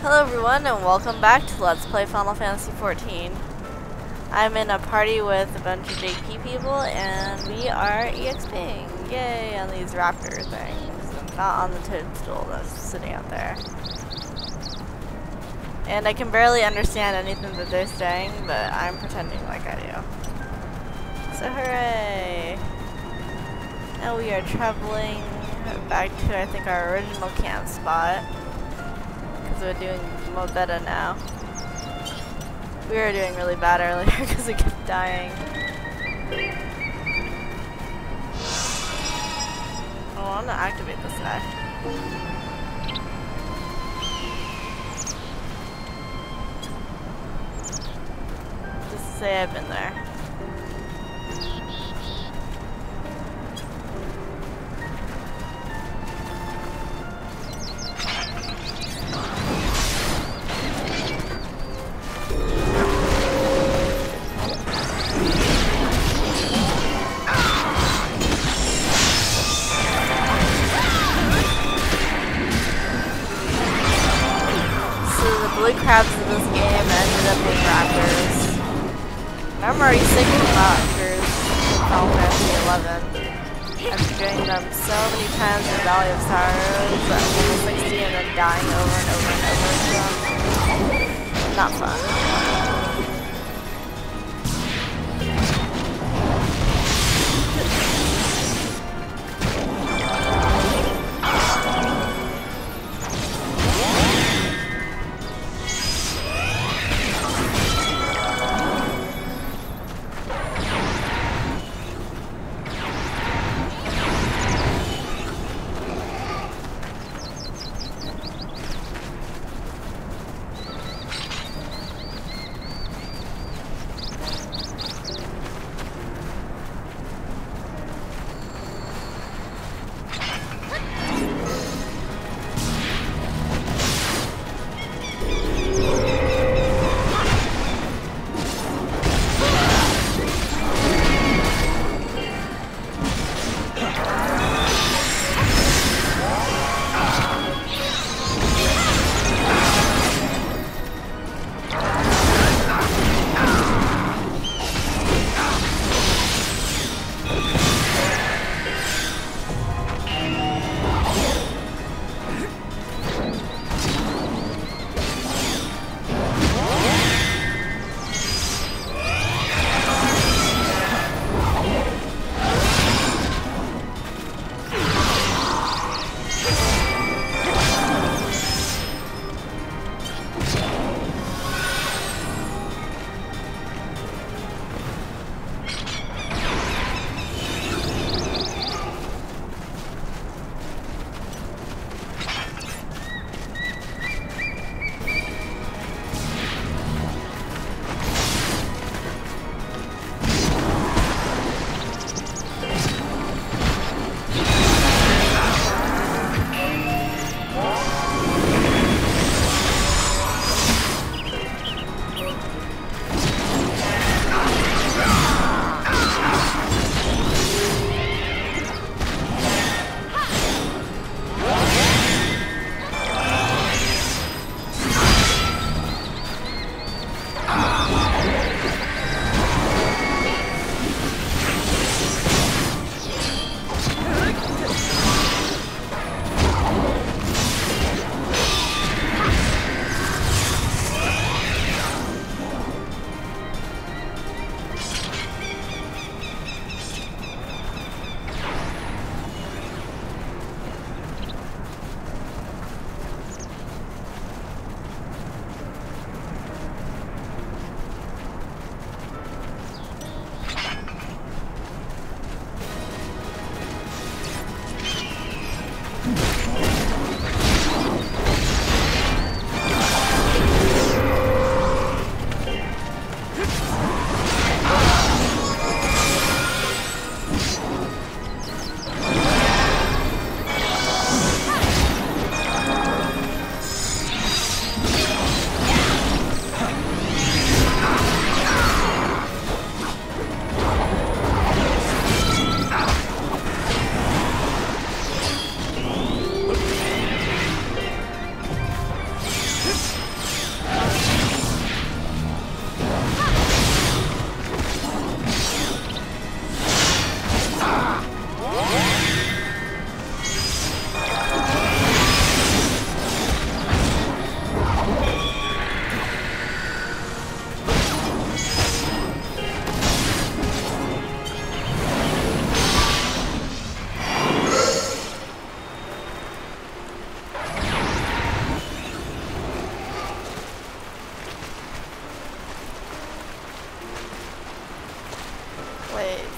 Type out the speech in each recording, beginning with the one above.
Hello everyone and welcome back to Let's Play Final Fantasy XIV. I'm in a party with a bunch of JP people and we are EXPing. Yay on these raptor things. Not on the toadstool that's sitting out there. And I can barely understand anything that they're saying, but I'm pretending like I do. So hooray! Now we are traveling back to I think our original camp spot because we're doing more better now. We were doing really bad earlier because we kept dying. Oh, I want to activate this guy. Just say I've been there.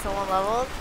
someone leveled.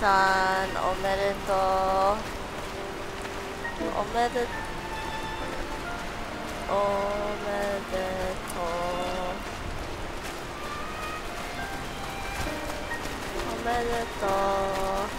Aki-san, omedeto. Omedeto. Omedeto. Omedeto.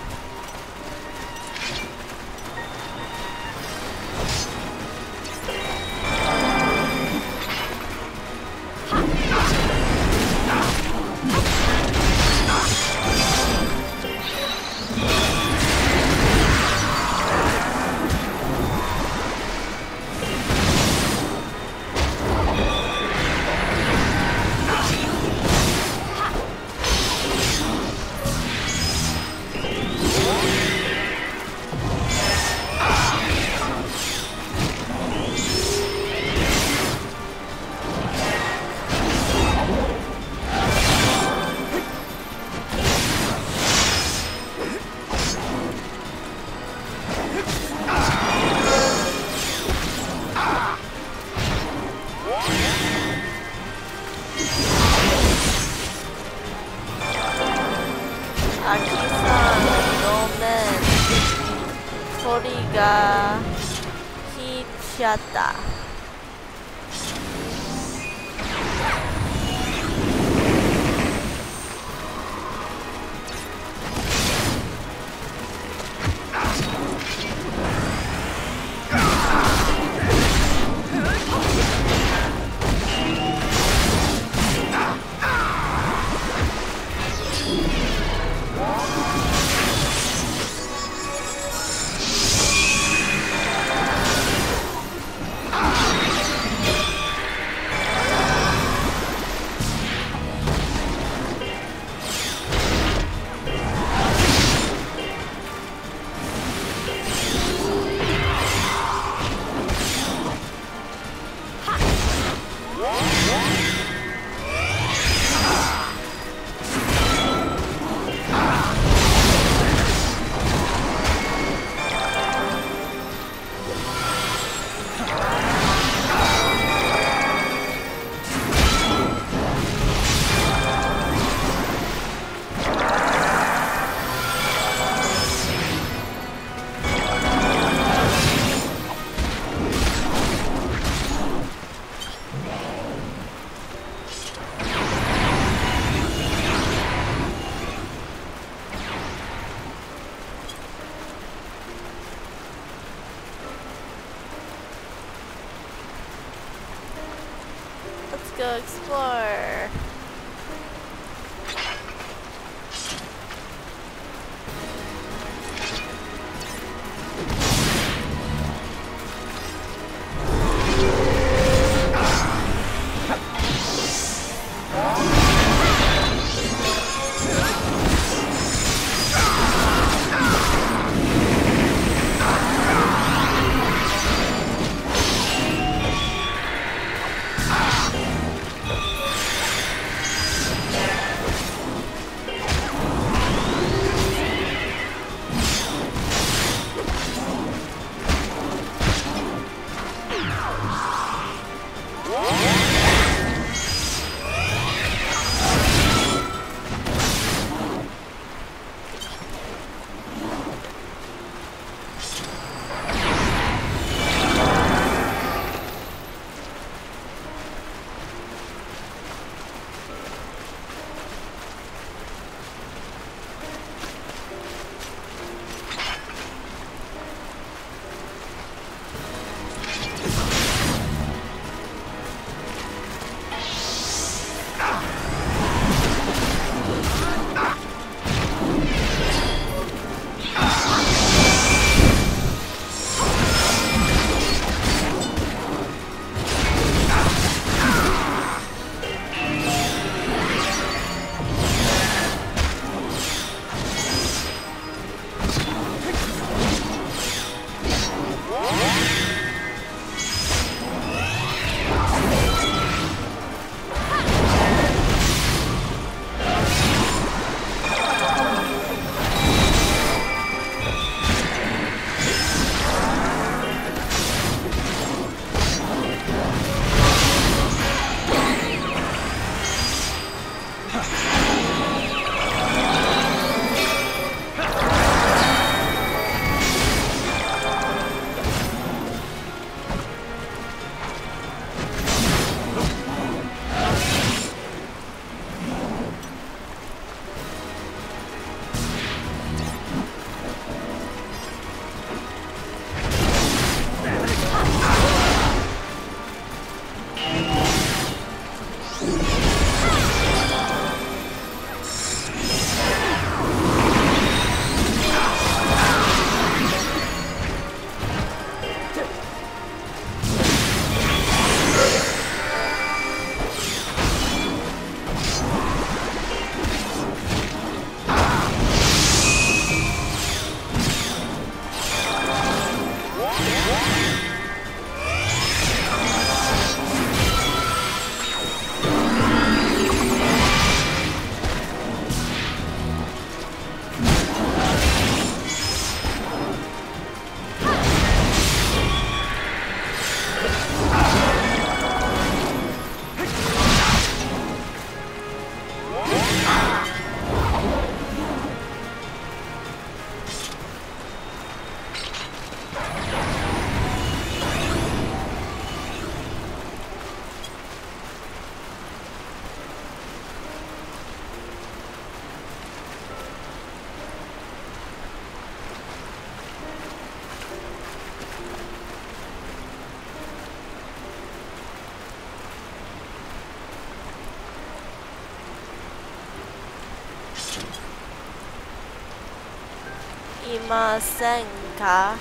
imasenka?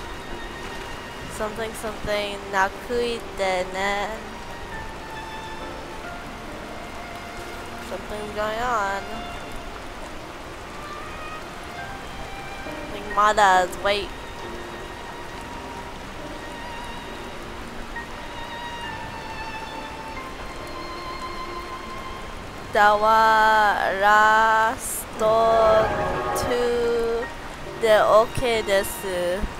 Something something nakuite ne. Something's going on. I think Mada's wait. Dawa Rasto で OK です。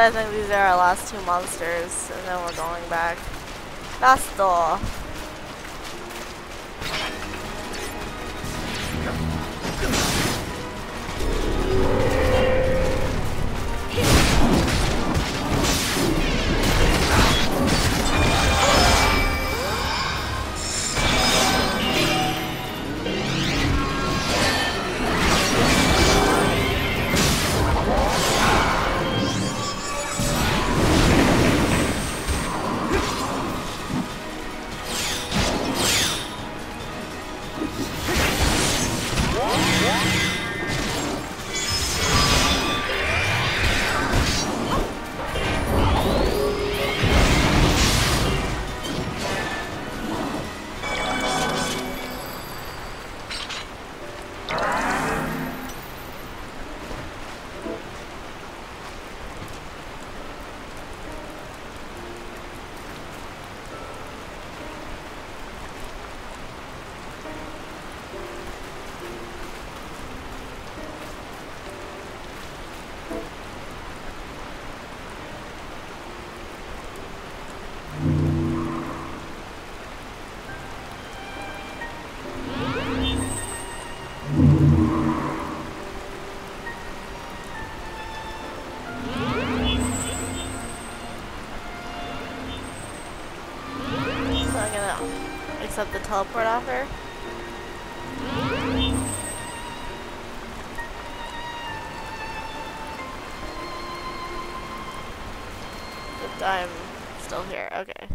I think these are our last two monsters, and then we're going back. That's door. Accept the teleport offer. But I'm still here, okay.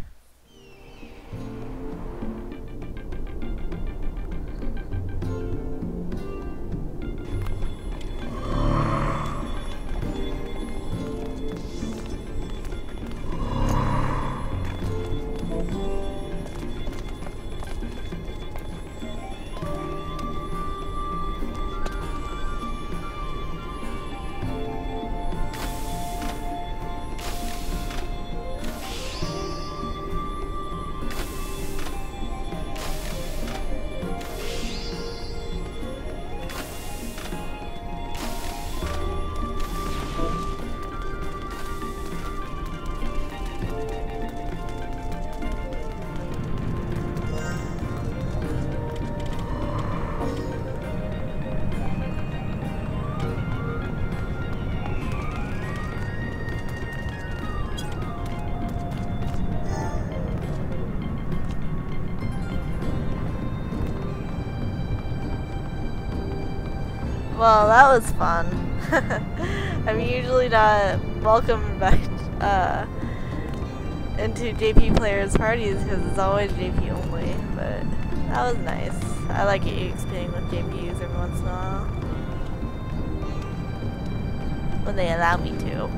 Well, that was fun. I'm usually not welcome back uh, into JP players' parties because it's always JP only, but that was nice. I like expanding with JPs every once in a while. When they allow me to.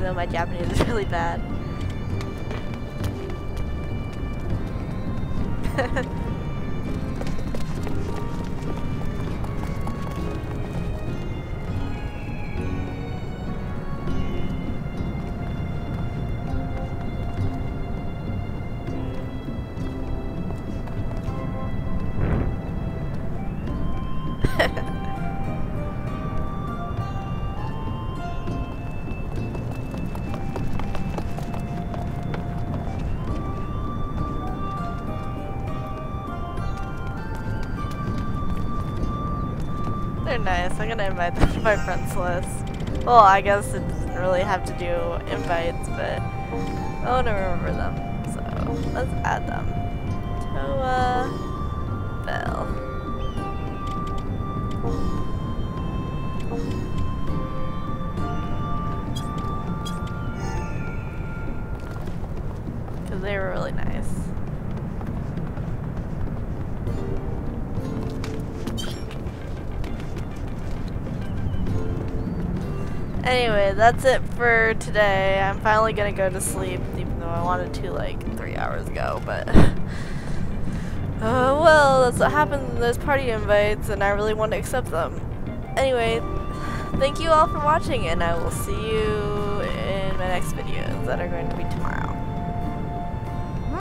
Though my Japanese is really bad. gonna invite them to my friends list. Well, I guess it doesn't really have to do invites, but I want to remember them. So let's add them. Toa Bell. Because they were really nice. That's it for today. I'm finally gonna go to sleep, even though I wanted to like three hours ago, but. Uh, well, that's what happens when there's party invites, and I really want to accept them. Anyway, thank you all for watching, and I will see you in my next videos that are going to be tomorrow.